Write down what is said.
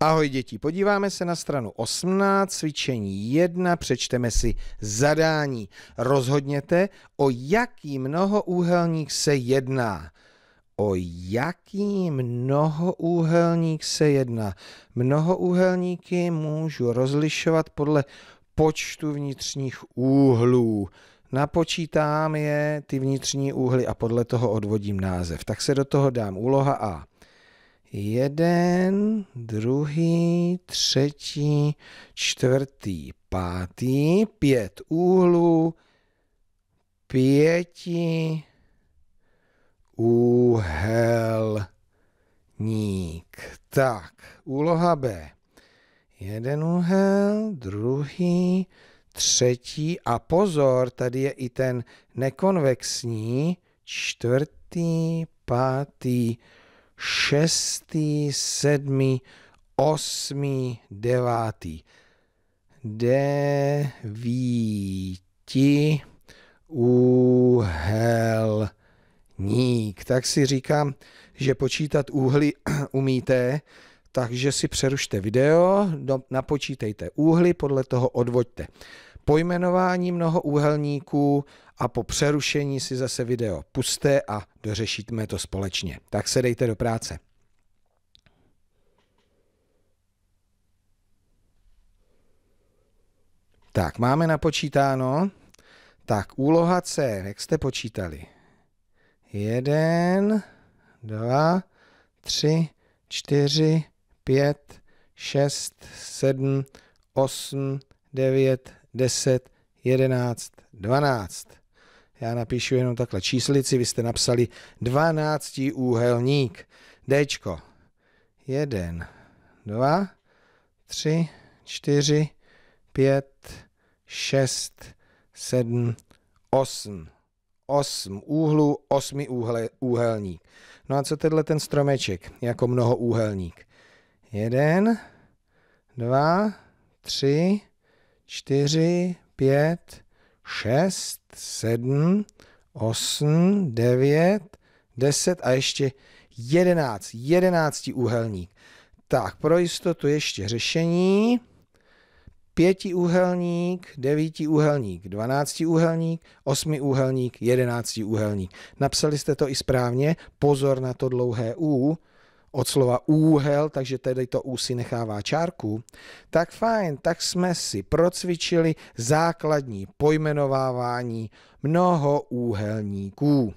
Ahoj děti, podíváme se na stranu 18, cvičení 1, přečteme si zadání. Rozhodněte, o jaký mnohoúhelník se jedná. O jaký mnohoúhelník se jedná? Mnohoúhelníky můžu rozlišovat podle počtu vnitřních úhlů. Napočítám je, ty vnitřní úhly, a podle toho odvodím název. Tak se do toho dám úloha A jeden, druhý, třetí, čtvrtý, pátý, pět úhlů, pěti úhelník. Tak, úloha B. Jeden úhel, druhý, třetí a pozor, tady je i ten nekonvexní, čtvrtý, pátý, šestý, sedmý, osmý, devátý. Devíti úhelník. Tak si říkám, že počítat úhly umíte, takže si přerušte video, napočítejte úhly, podle toho odvoďte pojmenování mnoho úhelníků a po přerušení si zase video puste a dořešíme to společně. Tak se dejte do práce. Tak, máme napočítáno. Tak, úloha C, jak jste počítali? Jeden, dva, tři, čtyři, pět, šest, sedm, osm, devět, 10, 11, 12. Já napíšu jenom takhle číslici, vy jste napsali 12 úhelník. Dčko. 1, 2, 3, 4, 5, 6, 7, 8. 8 úhlů, 8 úhle, úhelník. No a co tenhle ten stromeček jako mnohoúhelník? 1, 2, 3, čtyři, pět, šest, sedm, osm, devět, deset a ještě jedenáct. Jedenácti úhelník. Tak, pro jistotu ještě řešení. Pětiúhelník, devítiúhelník, dvanáctiúhelník, osmiúhelník, jedenáctiúhelník. Napsali jste to i správně, pozor na to dlouhé U, od slova úhel, takže tedy to U si nechává čárku, tak fajn, tak jsme si procvičili základní pojmenovávání mnoho úhelníků.